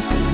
Bye.